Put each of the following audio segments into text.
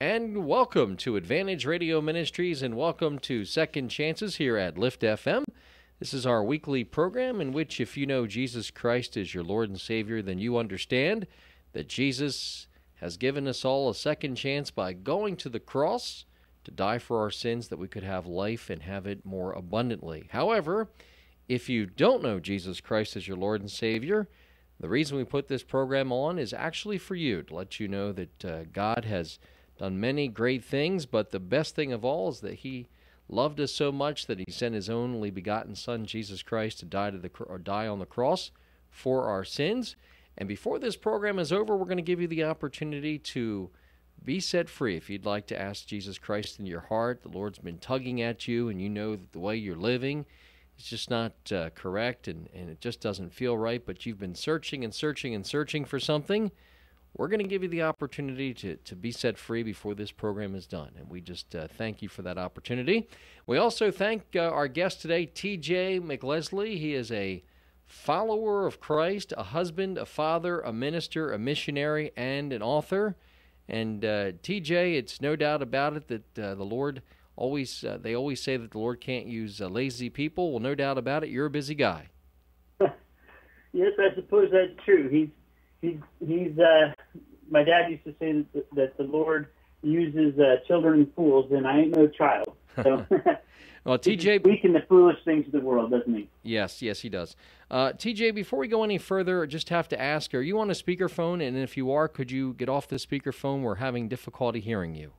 And welcome to Advantage Radio Ministries and welcome to Second Chances here at Lift FM. This is our weekly program in which, if you know Jesus Christ is your Lord and Savior, then you understand that Jesus has given us all a second chance by going to the cross to die for our sins that we could have life and have it more abundantly. However, if you don't know Jesus Christ as your Lord and Savior, the reason we put this program on is actually for you to let you know that uh, God has done many great things, but the best thing of all is that he loved us so much that he sent his only begotten son Jesus Christ to die to the or die on the cross for our sins. And before this program is over, we're going to give you the opportunity to be set free. If you'd like to ask Jesus Christ in your heart, the Lord's been tugging at you and you know that the way you're living is just not uh, correct and, and it just doesn't feel right, but you've been searching and searching and searching for something we're going to give you the opportunity to, to be set free before this program is done. And we just uh, thank you for that opportunity. We also thank uh, our guest today, TJ MacLeslie. He is a follower of Christ, a husband, a father, a minister, a missionary, and an author. And uh, TJ, it's no doubt about it that uh, the Lord always, uh, they always say that the Lord can't use uh, lazy people. Well, no doubt about it, you're a busy guy. yes, I suppose that's true. He's he's he's uh, my dad used to say that, that the Lord uses uh, children and fools, and I ain't no child. So. well, TJ, weaken the foolish things of the world, doesn't he? Yes, yes, he does. Uh, TJ, before we go any further, I just have to ask: Are you on a speakerphone? And if you are, could you get off the speakerphone? We're having difficulty hearing you.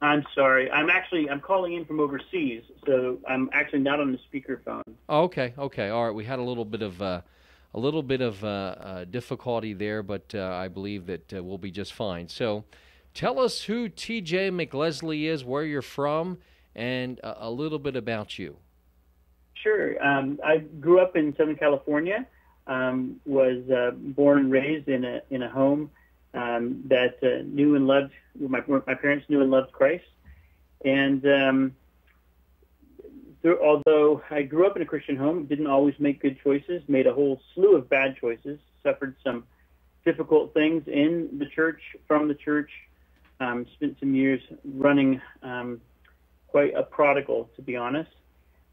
I'm sorry. I'm actually I'm calling in from overseas, so I'm actually not on the speakerphone. Oh, okay, okay, all right. We had a little bit of. Uh, a little bit of uh, uh, difficulty there, but uh, I believe that we'll be just fine. So, tell us who T.J. MacLeslie is, where you're from, and a little bit about you. Sure. Um, I grew up in Southern California. Um, was uh, born and raised in a in a home um, that uh, knew and loved my my parents knew and loved Christ, and um, although I grew up in a Christian home, didn't always make good choices, made a whole slew of bad choices, suffered some difficult things in the church, from the church, um, spent some years running um, quite a prodigal, to be honest.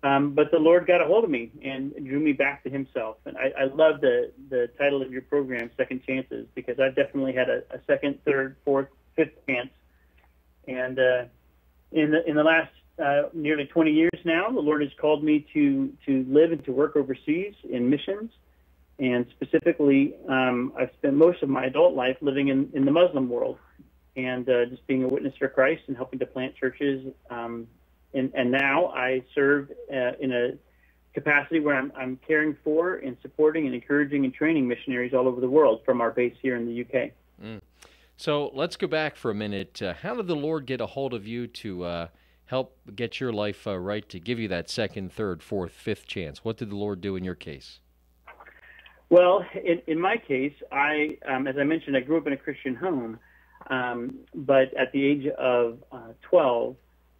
Um, but the Lord got a hold of me and drew me back to Himself. And I, I love the, the title of your program, Second Chances, because I've definitely had a, a second, third, fourth, fifth chance. And uh, in the in the last uh, nearly 20 years now. The Lord has called me to to live and to work overseas in missions, and specifically, um, I've spent most of my adult life living in, in the Muslim world, and uh, just being a witness for Christ and helping to plant churches. Um, and, and now I serve uh, in a capacity where I'm, I'm caring for and supporting and encouraging and training missionaries all over the world from our base here in the UK. Mm. So let's go back for a minute. Uh, how did the Lord get a hold of you to uh, help get your life uh, right to give you that second, third, fourth, fifth chance? What did the Lord do in your case? Well, in, in my case, I, um, as I mentioned, I grew up in a Christian home, um, but at the age of uh, 12,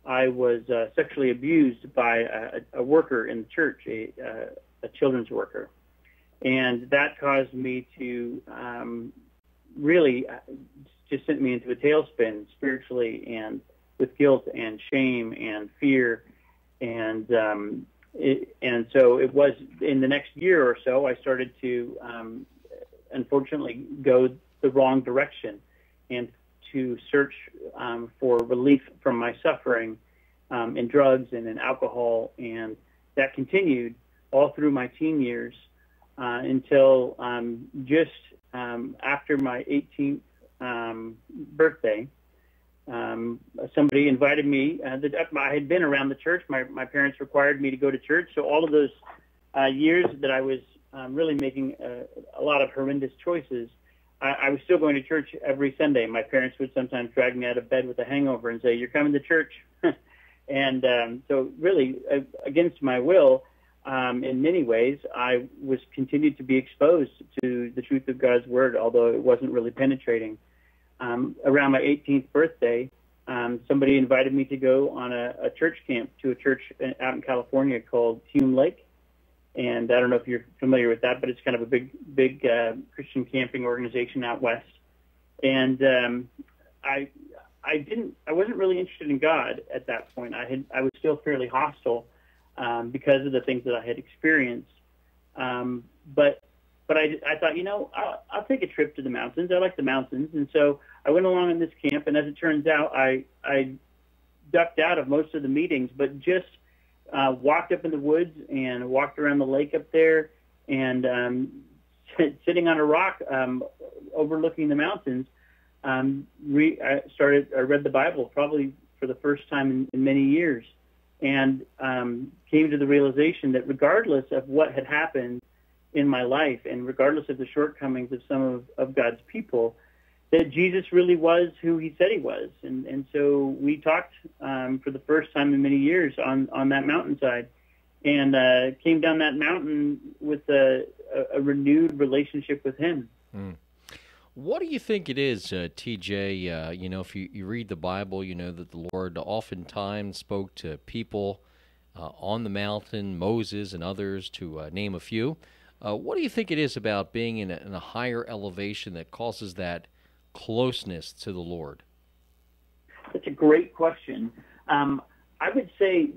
I was uh, sexually abused by a, a, worker in the church, a, uh, a, children's worker, and that caused me to um, really uh, just sent me into a tailspin spiritually and with guilt and shame and fear, and um, it, and so it was in the next year or so I started to um, unfortunately go the wrong direction and to search um, for relief from my suffering um, in drugs and in alcohol, and that continued all through my teen years uh, until um, just um, after my 18th um, birthday um, somebody invited me. Uh, the, I had been around the church. My my parents required me to go to church. So all of those uh, years that I was um, really making a, a lot of horrendous choices, I, I was still going to church every Sunday. My parents would sometimes drag me out of bed with a hangover and say, "You're coming to church," and um, so really uh, against my will. Um, in many ways, I was continued to be exposed to the truth of God's word, although it wasn't really penetrating um, around my 18th birthday, um, somebody invited me to go on a, a church camp to a church out in California called Hume Lake. And I don't know if you're familiar with that, but it's kind of a big, big uh, Christian camping organization out west. And um, I, I didn't I wasn't really interested in God at that point. I had I was still fairly hostile um, because of the things that I had experienced. Um, but but I, I thought, you know, I'll, I'll take a trip to the mountains. I like the mountains, and so I went along in this camp. And as it turns out, I I ducked out of most of the meetings, but just uh, walked up in the woods and walked around the lake up there, and um, sitting on a rock um, overlooking the mountains. Um, re- I started. I read the Bible probably for the first time in, in many years, and um, came to the realization that regardless of what had happened in my life, and regardless of the shortcomings of some of, of God's people, that Jesus really was who He said He was, and and so we talked um, for the first time in many years on on that mountainside, and uh, came down that mountain with a, a, a renewed relationship with Him. Mm. What do you think it is, uh, TJ? Uh, you know, if you, you read the Bible, you know that the Lord oftentimes spoke to people uh, on the mountain, Moses and others, to uh, name a few. Uh, what do you think it is about being in a, in a higher elevation that causes that closeness to the Lord? That's a great question. Um, I would say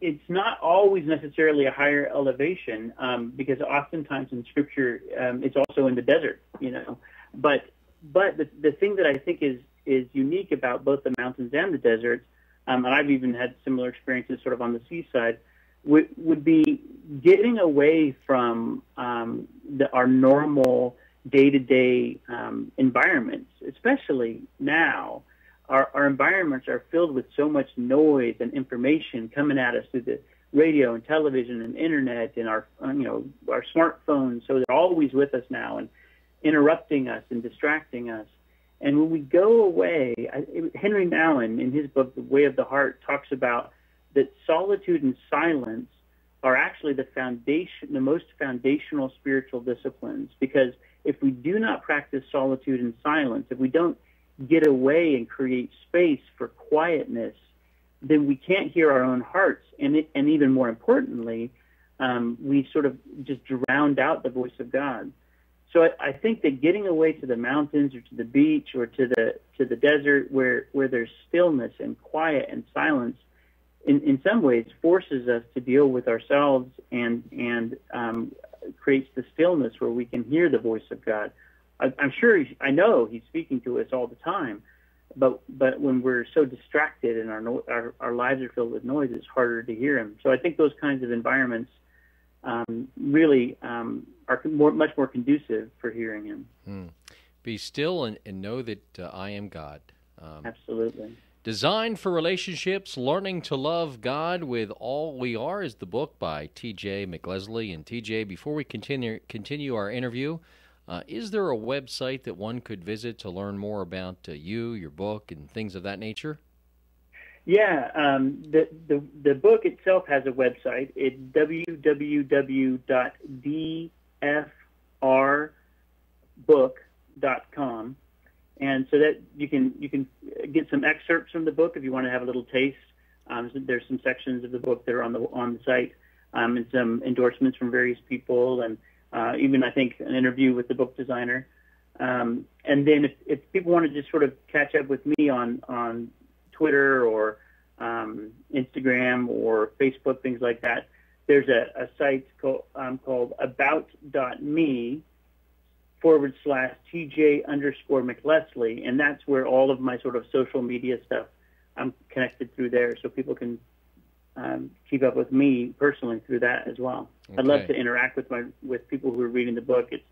it's not always necessarily a higher elevation um, because oftentimes in Scripture um, it's also in the desert, you know. But but the the thing that I think is is unique about both the mountains and the deserts, um, and I've even had similar experiences sort of on the seaside, would would be getting away from um, the, our normal day to day environments, especially now. Our, our environments are filled with so much noise and information coming at us through the radio and television and internet and our you know our smartphones. So they're always with us now and interrupting us and distracting us. And when we go away, I, Henry Nouwen in his book The Way of the Heart talks about that solitude and silence are actually the foundation, the most foundational spiritual disciplines. Because if we do not practice solitude and silence, if we don't get away and create space for quietness, then we can't hear our own hearts. And, it, and even more importantly, um, we sort of just drowned out the voice of God. So I, I think that getting away to the mountains or to the beach or to the to the desert where where there's stillness and quiet and silence in, in some ways forces us to deal with ourselves and and um, creates the stillness where we can hear the voice of God. I, I'm sure he, I know He's speaking to us all the time, but but when we're so distracted and our, no, our our lives are filled with noise, it's harder to hear Him. So I think those kinds of environments um, really um, are more, much more conducive for hearing Him. Hmm. Be still and, and know that uh, I am God. Um, Absolutely. Designed for Relationships Learning to Love God with All We Are is the book by TJ MacLeslie. And TJ, before we continue, continue our interview, uh, is there a website that one could visit to learn more about uh, you, your book, and things of that nature? Yeah, um, the, the the book itself has a website. It's www.dfrbook.com, and so that you can you can get some excerpts from the book if you want to have a little taste. Um, so there's some sections of the book that are on the on the site, um, and some endorsements from various people, and uh, even I think an interview with the book designer. Um, and then if, if people want to just sort of catch up with me on on Twitter or um, Instagram or Facebook, things like that, there's a, a site called, um, called about.me forward slash TJ underscore MacLeslie, and that's where all of my sort of social media stuff I'm connected through there, so people can um, keep up with me personally through that as well. Okay. I'd love to interact with my with people who are reading the book. It's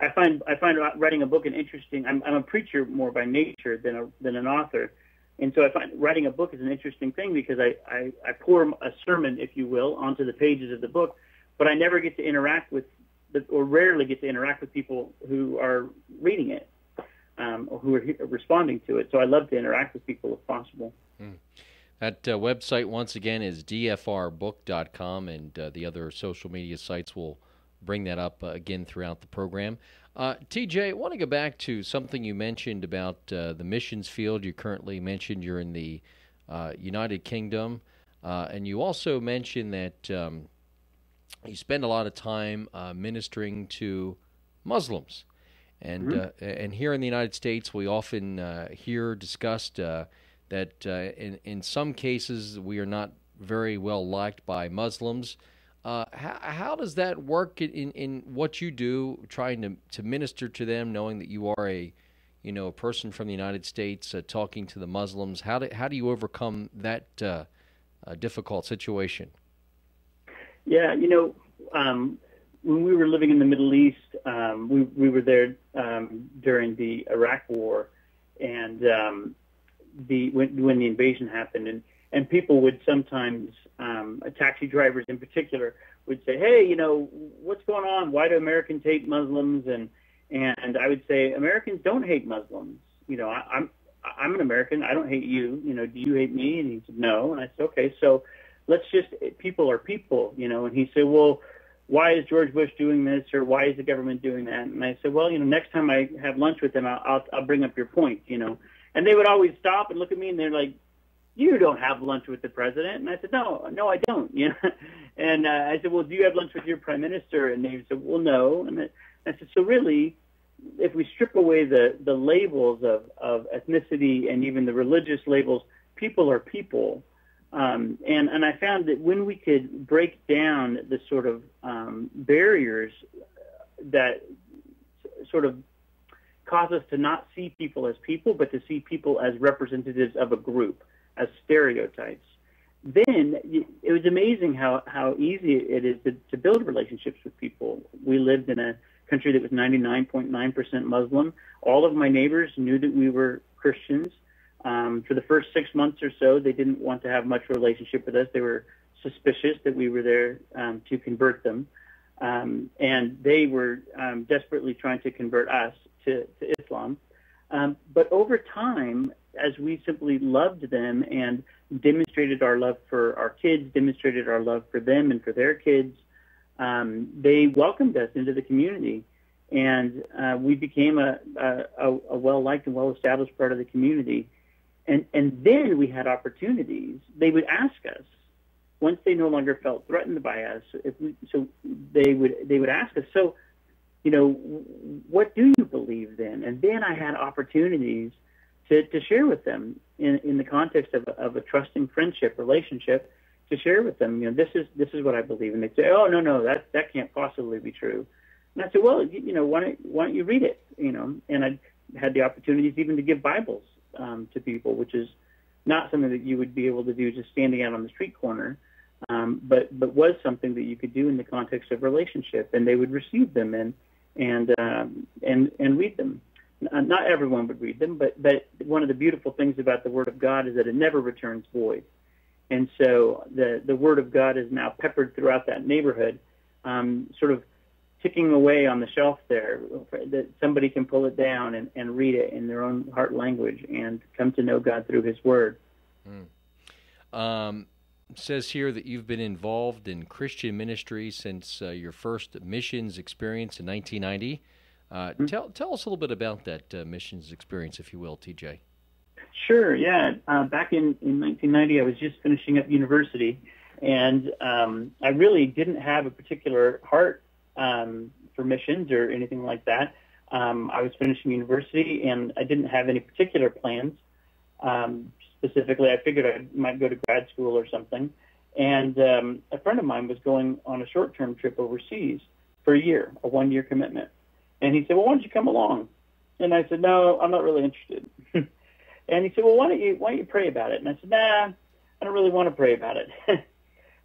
I find I find writing a book an interesting. I'm, I'm a preacher more by nature than a than an author, and so I find writing a book is an interesting thing because I, I, I pour a sermon, if you will, onto the pages of the book, but I never get to interact with, or rarely get to interact with people who are reading it um, or who are responding to it. So I love to interact with people if possible. Mm. That uh, website, once again, is dfrbook.com, and uh, the other social media sites will bring that up uh, again throughout the program. Uh, TJ, I want to go back to something you mentioned about uh, the missions field. You currently mentioned you're in the uh, United Kingdom, and you also mentioned that um, you spend a lot of time uh, ministering to Muslims. And, mm-hmm. Uh, and here in the United States, we often hear discussed that uh, in in some cases we are not very well liked by Muslims. Uh, how, how does that work in, in what you do, trying to, to minister to them, knowing that you are a you know a person from the United States uh, talking to the Muslims? How do how do you overcome that uh, uh difficult situation? Yeah, you know, um, when we were living in the Middle East, um, we we were there um, during the Iraq War, and um, the when, when the invasion happened, and and people would sometimes um, taxi drivers in particular would say, "Hey, you know, what's going on? Why do Americans hate Muslims?" and and I would say, Americans don't hate Muslims. You know, I, I'm I'm an American. I don't hate you. You know, do you hate me? And he said, no. And I said, okay, so let's just people are people. You know, and he said, well why is George Bush doing this or why is the government doing that? And I said, well, you know, next time I have lunch with them, I'll, I'll, I'll bring up your point, you know. And they would always stop and look at me and they're like, you don't have lunch with the president. And I said, no, no, I don't, you know. And uh, I said, well, do you have lunch with your prime minister? And they said, well, no. And I said, so really, if we strip away the, the labels of, of ethnicity and even the religious labels, people are people. Um, and, and I found that when we could break down the sort of um, barriers that sort of cause us to not see people as people, but to see people as representatives of a group, as stereotypes, then it was amazing how, how easy it is to, to build relationships with people. We lived in a country that was 99.9% Muslim. All of my neighbors knew that we were Christians. Um, for the first six months or so, they didn't want to have much relationship with us. They were suspicious that we were there um, to convert them. Um, and they were um, desperately trying to convert us to, to Islam. Um, but over time, as we simply loved them and demonstrated our love for our kids, demonstrated our love for them and for their kids, um, they welcomed us into the community. And uh, we became a, a, a well liked and well established part of the community. And, and then we had opportunities. They would ask us once they no longer felt threatened by us. If we, so they would they would ask us. So, you know, what do you believe then? And then I had opportunities to, to share with them in, in the context of of a trusting friendship relationship to share with them. You know, this is this is what I believe, and they say, "Oh no, no, that that can't possibly be true." And I said, "Well, you, you know, why don't why don't you read it?" You know, and I had the opportunities even to give Bibles um, to people, which is not something that you would be able to do just standing out on the street corner, um, but but was something that you could do in the context of relationship, and they would receive them and and um, and and read them. Not everyone would read them, but but one of the beautiful things about the Word of God is that it never returns void, and so the the Word of God is now peppered throughout that neighborhood, um, sort of ticking away on the shelf there that somebody can pull it down and, and read it in their own heart language and come to know God through His Word. Mm. Um, says here that you've been involved in Christian ministry since uh, your first missions experience in 1990. Uh, mm-hmm. Tell tell us a little bit about that uh, missions experience, if you will, TJ. Sure. Yeah. Uh, back in, in 1990, I was just finishing up university, and um, I really didn't have a particular heart um, for missions or anything like that. Um, I was finishing university and I didn't have any particular plans. Um, specifically, I figured I might go to grad school or something. And um, a friend of mine was going on a short-term trip overseas for a year, a one-year commitment. And he said, "Well, why don't you come along?" And I said, "No, I'm not really interested." and he said, "Well, why don't you why don't you pray about it?" And I said, "Nah, I don't really want to pray about it."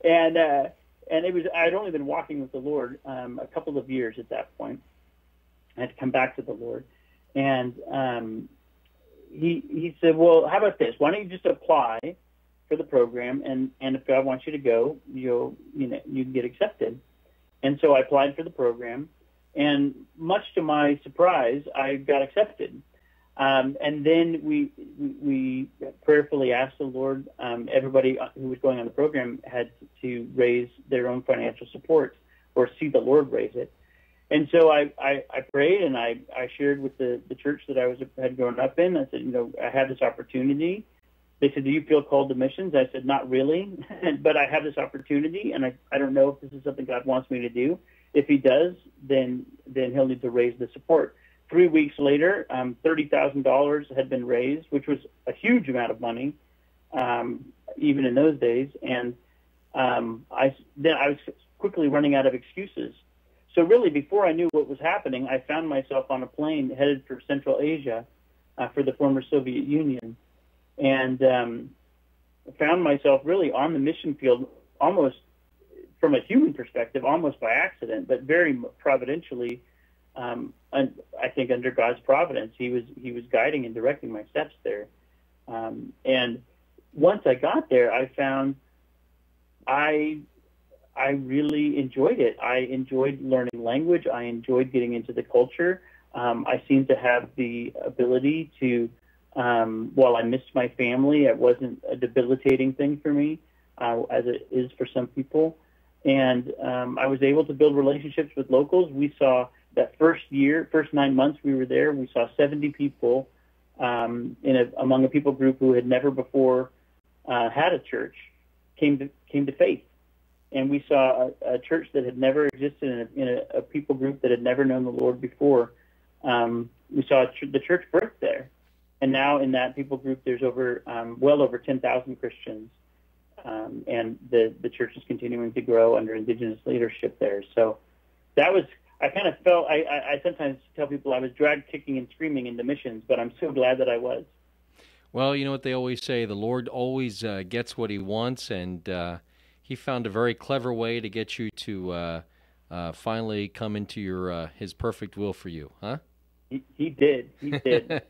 and uh, and it was I'd only been walking with the Lord um, a couple of years at that point. I had come back to the Lord, and um, he he said, "Well, how about this? Why don't you just apply for the program, and and if God wants you to go, you'll you know you can get accepted." And so I applied for the program, and much to my surprise, I got accepted. Um, and then we, we prayerfully asked the Lord. Um, everybody who was going on the program had to raise their own financial support or see the Lord raise it. And so I, I, I prayed and I, I shared with the, the church that I was had grown up in. I said, you know, I have this opportunity. They said, do you feel called to missions? I said, not really, but I have this opportunity, and I, I don't know if this is something God wants me to do. If He does, then then He'll need to raise the support three weeks later, um, thirty thousand dollars had been raised, which was a huge amount of money, um, even in those days. And um, I then I was quickly running out of excuses. So really, before I knew what was happening, I found myself on a plane headed for Central Asia, uh, for the former Soviet Union, and um, found myself really on the mission field, almost from a human perspective, almost by accident, but very providentially. Um, and I think under God's providence, He was He was guiding and directing my steps there. Um, and once I got there, I found I I really enjoyed it. I enjoyed learning language. I enjoyed getting into the culture. Um, I seemed to have the ability to, um, while I missed my family, it wasn't a debilitating thing for me, uh, as it is for some people. And um, I was able to build relationships with locals. We saw that first year, first nine months we were there, we saw 70 people um, in a, among a people group who had never before uh, had a church came to came to faith and we saw a, a church that had never existed in, a, in a, a, people group that had never known the Lord before. Um, we saw the church birth there, and now in that people group, there's over um, well over 10,000 Christians, um, and the the church is continuing to grow under indigenous leadership there. So that was I kind of felt I, I, I sometimes tell people I was dragged kicking and screaming into missions, but I'm so glad that I was. Well, you know what they always say: the Lord always uh, gets what He wants, and uh, he found a very clever way to get you to uh, uh, finally come into your uh, his perfect will for you, huh? He, he did. He did.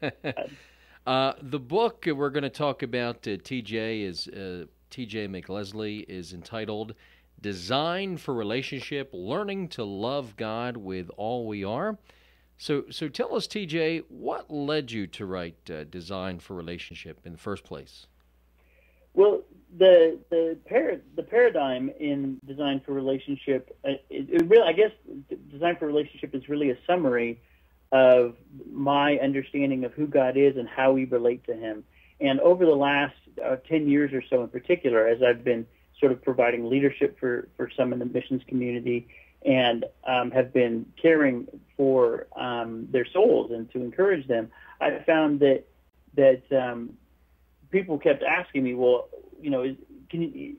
Uh, the book we're going to talk about, uh, TJ is uh, TJ MacLeslie is entitled "Design for Relationship: Learning to Love God with All We Are." So, so tell us, TJ, what led you to write "Design for Relationship" in the first place? Well, the the the paradigm in design for relationship uh, it, it, really I guess design for relationship is really a summary of my understanding of who God is and how we relate to Him. And over the last uh, ten years or so, in particular, as I've been sort of providing leadership for for some in the missions community and um, have been caring for um, their souls and to encourage them, I found that that um, people kept asking me, well, you know, is, can you,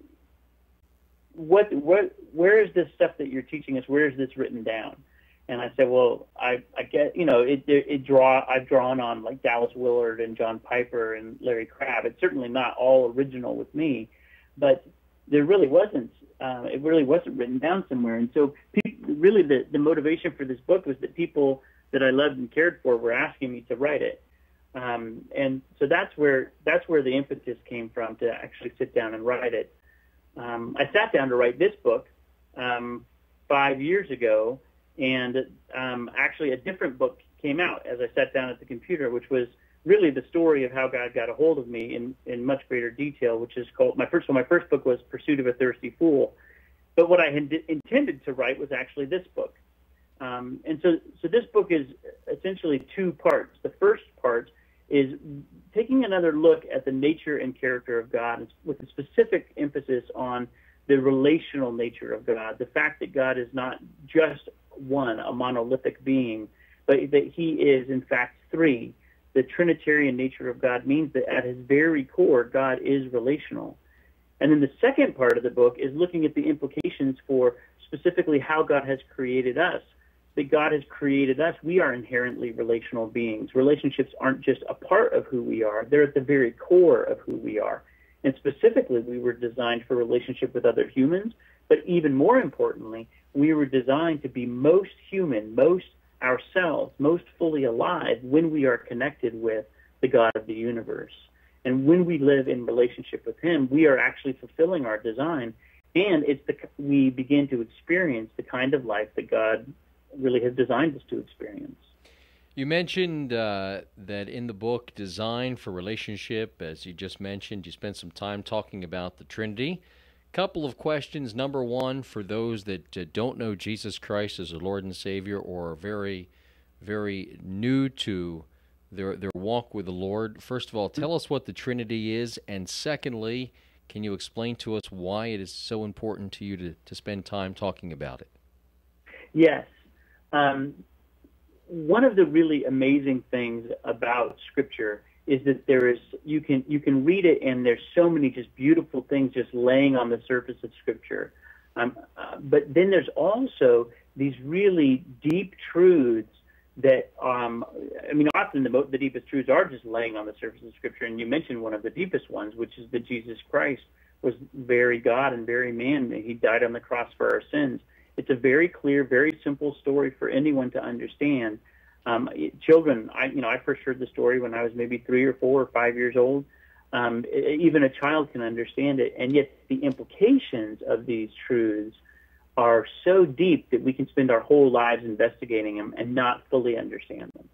what, what, where is this stuff that you're teaching us? Where is this written down? And I said, well, I, I get, you know, it, it, it draw, I've drawn on like Dallas Willard and John Piper and Larry Crabb. It's certainly not all original with me, but there really wasn't, uh, it really wasn't written down somewhere. And so really the, the motivation for this book was that people that I loved and cared for were asking me to write it. Um, and so that's where that's where the impetus came from to actually sit down and write it. Um, I sat down to write this book um, five years ago, and um, actually a different book came out as I sat down at the computer, which was really the story of how God got a hold of me in, in much greater detail, which is called my first. My first book was Pursuit of a Thirsty Fool, but what I had intended to write was actually this book. Um, and so, so this book is essentially two parts. The first part is taking another look at the nature and character of God with a specific emphasis on the relational nature of God, the fact that God is not just one, a monolithic being, but that he is in fact three. The Trinitarian nature of God means that at his very core, God is relational. And then the second part of the book is looking at the implications for specifically how God has created us that God has created us, we are inherently relational beings. Relationships aren't just a part of who we are, they're at the very core of who we are. And specifically, we were designed for relationship with other humans, but even more importantly, we were designed to be most human, most ourselves, most fully alive when we are connected with the God of the universe. And when we live in relationship with Him, we are actually fulfilling our design, and it's the we begin to experience the kind of life that God really has designed us to experience. You mentioned uh, that in the book, Design for Relationship, as you just mentioned, you spent some time talking about the Trinity. Couple of questions. Number one, for those that uh, don't know Jesus Christ as a Lord and Savior or are very, very new to their, their walk with the Lord, first of all, tell us what the Trinity is. And secondly, can you explain to us why it is so important to you to, to spend time talking about it? Yes. Um, one of the really amazing things about Scripture is that there is you can you can read it and there's so many just beautiful things just laying on the surface of Scripture. Um, uh, but then there's also these really deep truths that um, I mean, often the, the deepest truths are just laying on the surface of Scripture. And you mentioned one of the deepest ones, which is that Jesus Christ was very God and very man. He died on the cross for our sins. It's a very clear, very simple story for anyone to understand. Um, children, I you know, I first heard the story when I was maybe three or four or five years old. Um, even a child can understand it, and yet the implications of these truths are so deep that we can spend our whole lives investigating them and not fully understand them.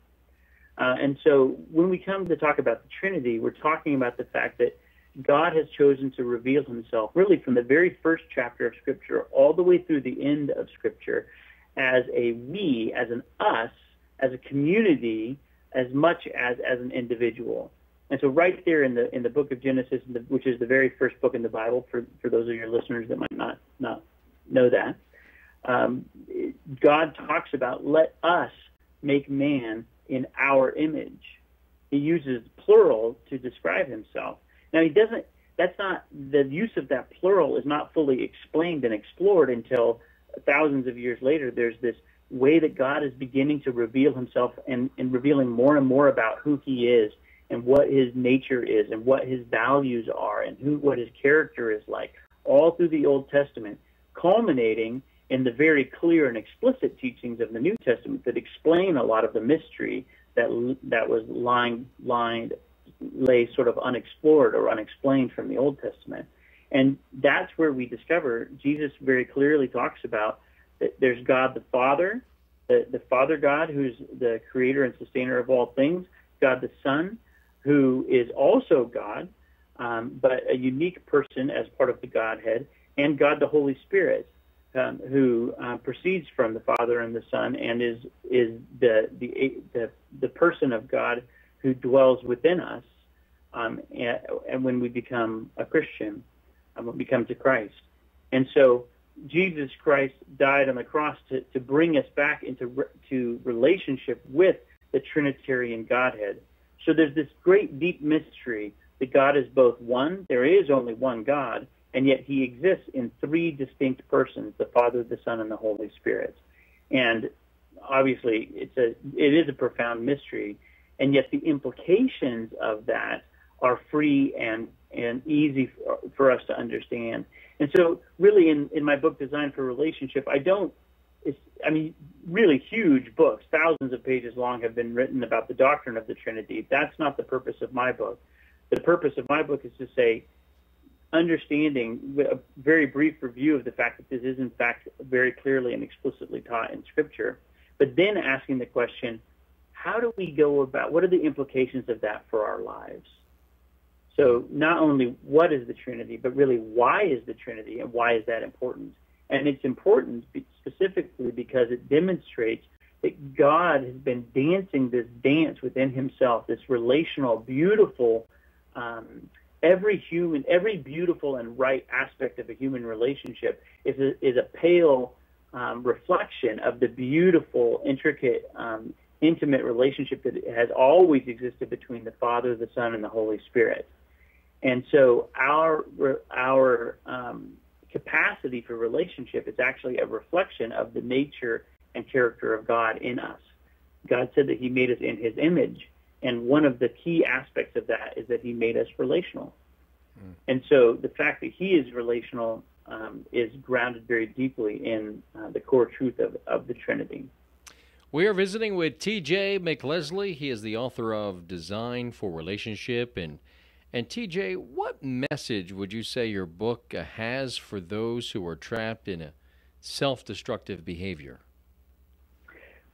Uh, and so when we come to talk about the Trinity, we're talking about the fact that God has chosen to reveal himself really from the very first chapter of Scripture all the way through the end of Scripture as a we, as an us, as a community, as much as as an individual. And so right there in the in the book of Genesis, which is the very first book in the Bible, for, for those of your listeners that might not, not know that. Um, God talks about let us make man in our image. He uses plural to describe himself. Now he doesn't. That's not the use of that plural is not fully explained and explored until thousands of years later. There's this way that God is beginning to reveal Himself and, and revealing more and more about who He is and what His nature is and what His values are and who what His character is like, all through the Old Testament culminating in the very clear and explicit teachings of the New Testament that explain a lot of the mystery that that was lying lying lay sort of unexplored or unexplained from the Old Testament. And that's where we discover Jesus very clearly talks about there's God the Father, the, the Father God, who's the creator and sustainer of all things, God the Son, who is also God, um, but a unique person as part of the Godhead, and God the Holy Spirit, um, who uh, proceeds from the Father and the Son, and is is the the the, the person of God who dwells within us, um, and, and, when we become a Christian, um, when we come to Christ, and so Jesus Christ died on the cross to, to bring us back into to relationship with the Trinitarian Godhead. So there's this great deep mystery that God is both one. There is only one God, and yet he exists in three distinct persons, the Father, the Son, and the Holy Spirit. And obviously it's a it is a profound mystery, and yet the implications of that are free and and easy for, for us to understand. And so really in, in my book Design for Relationship, I don't it's I mean really huge books, thousands of pages long have been written about the doctrine of the Trinity. That's not the purpose of my book. The purpose of my book is to say understanding a very brief review of the fact that this is in fact very clearly and explicitly taught in scripture but then asking the question how do we go about what are the implications of that for our lives so not only what is the trinity but really why is the trinity and why is that important and it's important specifically because it demonstrates that god has been dancing this dance within himself this relational beautiful um, every human, every beautiful and right aspect of a human relationship is a, is a pale um, reflection of the beautiful, intricate, um, intimate relationship that has always existed between the Father, the Son, and the Holy Spirit. And so our our um, capacity for relationship is actually a reflection of the nature and character of God in us. God said that He made us in His image, and one of the key aspects of that is that he made us relational. Mm. And so the fact that he is relational um, is grounded very deeply in uh, the core truth of, of the Trinity. We are visiting with T.J. MacLeslie. He is the author of Design for Relationship. And, and T.J., what message would you say your book has for those who are trapped in a self destructive behavior?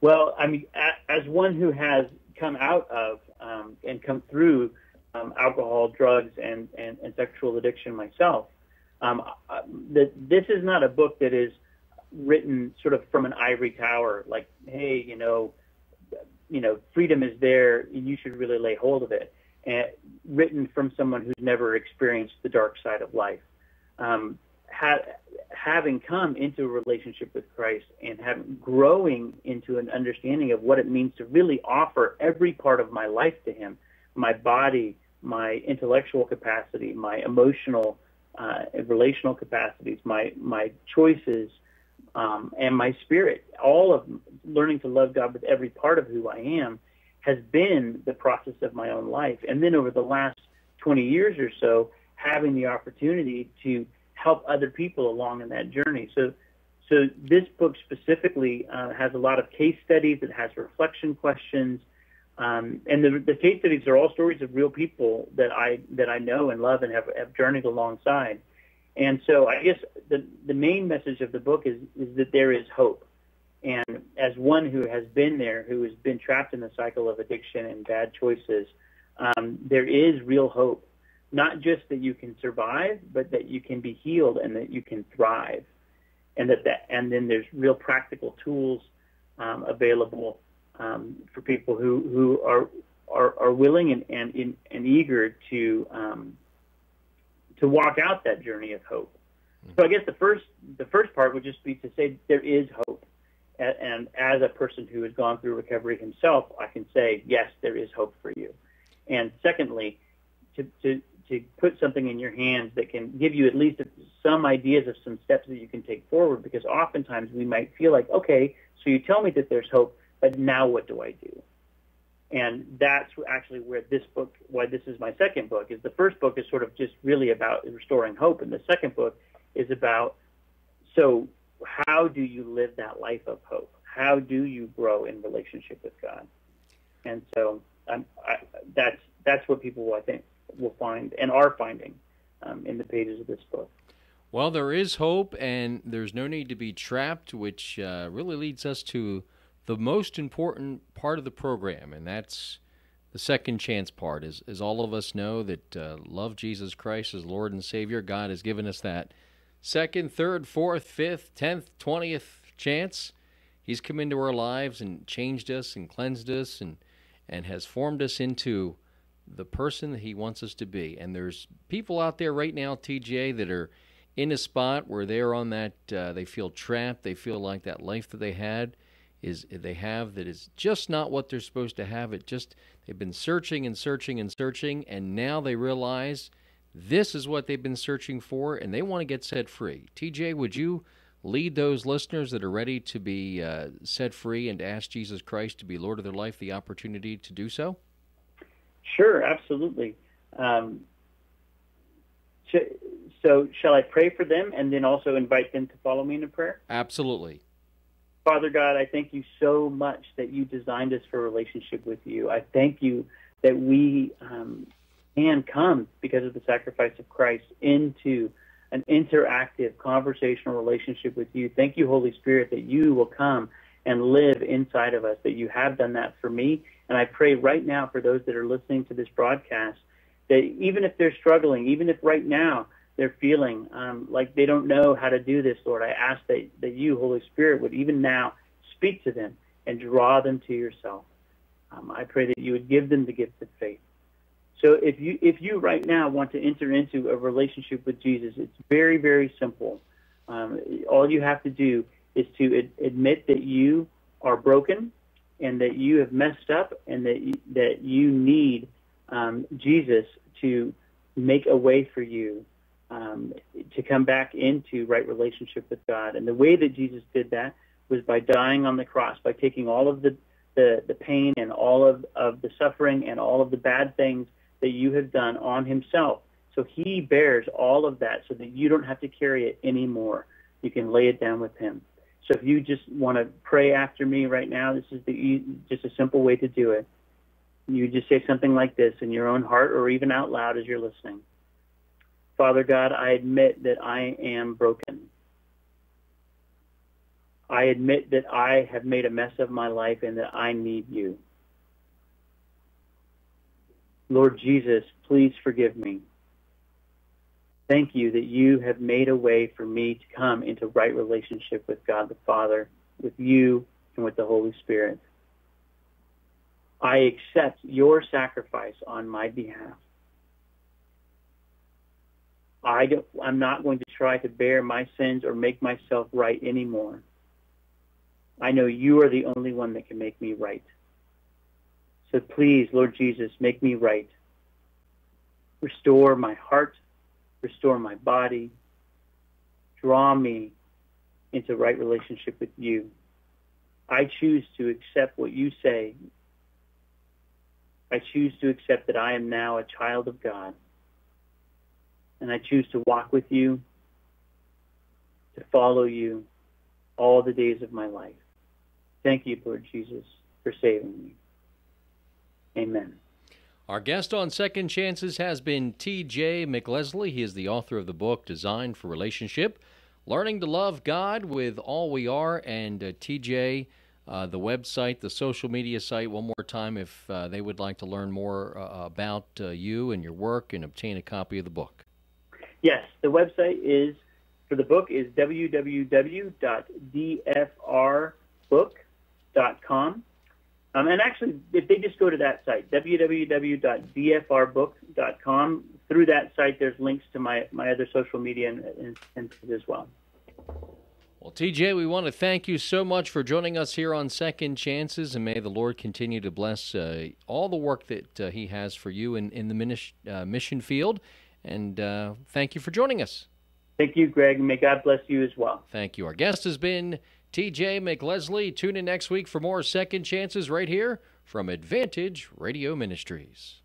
Well, I mean, as one who has come out of um, and come through um, alcohol, drugs, and, and, and, sexual addiction myself. Um, uh, that this is not a book that is written sort of from an ivory tower, like, hey, you know, you know, freedom is there, and you should really lay hold of it. Written from someone who's never experienced the dark side of life. Um, ha- having come into a relationship with Christ and having growing into an understanding of what it means to really offer every part of my life to Him, my body, my intellectual capacity, my emotional uh, relational capacities, my my choices, um, and my spirit. All of learning to love God with every part of who I am has been the process of my own life. And then over the last 20 years or so, having the opportunity to help other people along in that journey. So, so this book specifically uh, has a lot of case studies. It has reflection questions, um, and the, the case studies are all stories of real people that I that I know and love and have, have journeyed alongside. And so, I guess the the main message of the book is is that there is hope. And as one who has been there, who has been trapped in the cycle of addiction and bad choices, um, there is real hope. Not just that you can survive, but that you can be healed and that you can thrive, and that that and then there's real practical tools um, available um, for people who who are are, are willing and, and and eager to um, to walk out that journey of hope. So I guess the first the first part would just be to say there is hope, and, as a person who has gone through recovery himself, I can say yes, there is hope for you. And secondly, to, to to put something in your hands that can give you at least some ideas of some steps that you can take forward because oftentimes we might feel like okay so you tell me that there's hope but now what do i do and that's actually where this book why this is my second book is the first book is sort of just really about restoring hope and the second book is about so how do you live that life of hope how do you grow in relationship with god and so um, I, that's that's what people i think will find and are finding um, in the pages of this book. Well, there is hope, and there's no need to be trapped, which uh, really leads us to the most important part of the program, and that's the second chance part. As, as all of us know that uh, love Jesus Christ as Lord and Savior, God has given us that second, third, fourth, fifth, tenth, twentieth chance. He's come into our lives and changed us and cleansed us and and has formed us into the person that he wants us to be. And there's people out there right now, TJ, that are in a spot where they're on that, uh, they feel trapped. They feel like that life that they had is they have that is just not what they're supposed to have. It just, they've been searching and searching and searching, and now they realize this is what they've been searching for, and they want to get set free. TJ, would you lead those listeners that are ready to be uh, set free and ask Jesus Christ to be Lord of their life the opportunity to do so? Sure, absolutely. Um, so, shall I pray for them and then also invite them to follow me in a prayer? Absolutely. Father God, I thank you so much that you designed us for a relationship with you. I thank you that we um, can come because of the sacrifice of Christ into an interactive conversational relationship with you. Thank you, Holy Spirit, that you will come and live inside of us, that you have done that for me. And I pray right now for those that are listening to this broadcast that even if they're struggling, even if right now they're feeling um, like they don't know how to do this, Lord, I ask that, that you, Holy Spirit, would even now speak to them and draw them to yourself. Um, I pray that you would give them the gift of faith. So if you if you right now want to enter into a relationship with Jesus, it's very very simple. Um, all you have to do is to ad- admit that you are broken and that you have messed up and that you, that you need um, Jesus to make a way for you um, to come back into right relationship with God. And the way that Jesus did that was by dying on the cross, by taking all of the, the, the pain and all of, of the suffering and all of the bad things that you have done on himself. So he bears all of that so that you don't have to carry it anymore. You can lay it down with him. So if you just want to pray after me right now, this is the just a simple way to do it. You just say something like this in your own heart or even out loud as you're listening. Father God, I admit that I am broken. I admit that I have made a mess of my life and that I need you. Lord Jesus, please forgive me. Thank you that you have made a way for me to come into right relationship with God the Father, with you, and with the Holy Spirit. I accept your sacrifice on my behalf. I don't, I'm not going to try to bear my sins or make myself right anymore. I know you are the only one that can make me right. So please, Lord Jesus, make me right. Restore my heart, restore my body, draw me into right relationship with you. I choose to accept what you say. I choose to accept that I am now a child of God and I choose to walk with you, to follow you all the days of my life. Thank you, Lord Jesus, for saving me. Amen. Our guest on Second Chances has been T.J. MacLeslie. He is the author of the book Designed for Relationship Learning to Love God with All We Are. And uh, TJ, uh, the website, the social media site, one more time if uh, they would like to learn more uh, about uh, you and your work and obtain a copy of the book. Yes, the website is for the book is www.dfrbook.com. Um, and actually, if they just go to that site, www.dfrbook.com, through that site, there's links to my, my other social media and, and, and as well. Well, TJ, we want to thank you so much for joining us here on Second Chances, and may the Lord continue to bless uh, all the work that uh, He has for you in, in the uh, mission field and uh, thank you for joining us. Thank you, Greg. May God bless you as well. Thank you. Our guest has been TJ MacLeslie. Tune in next week for more second chances right here from Advantage Radio Ministries.